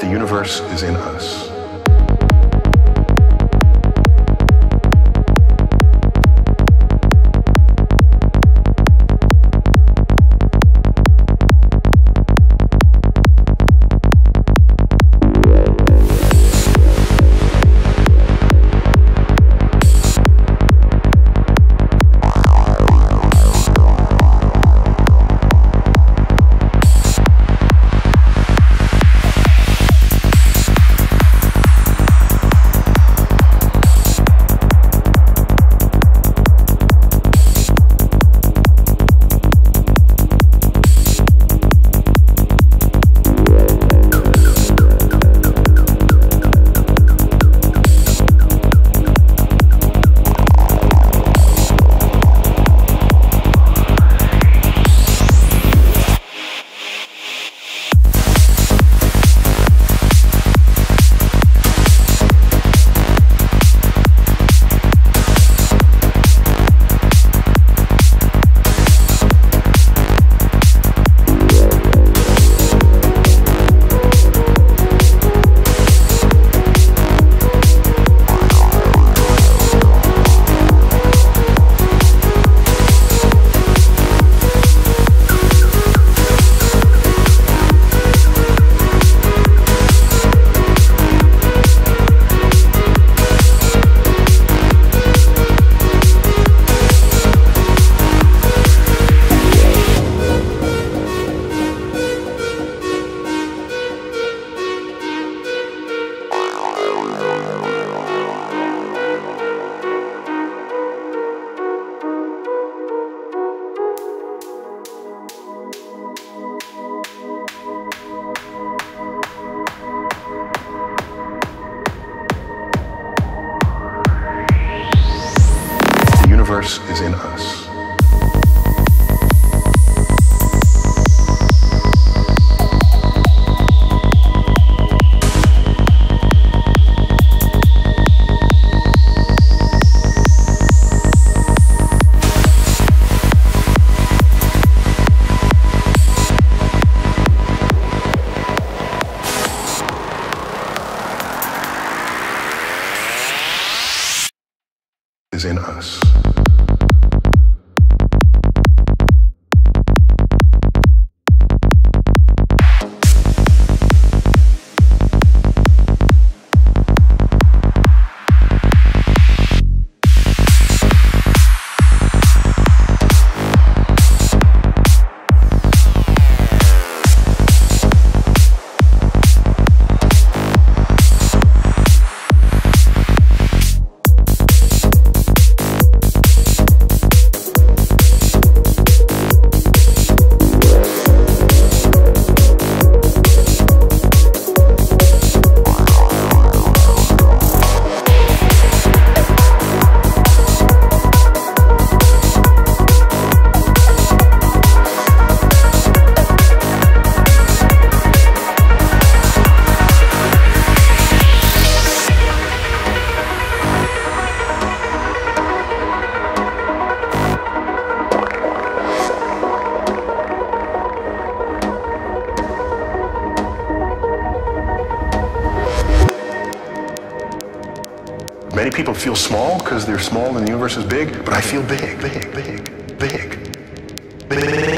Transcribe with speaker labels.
Speaker 1: The universe is in us. Universe is in us. Is in us. Many people feel small because they're small and the universe is big, but I feel big, big, big, big, big. big.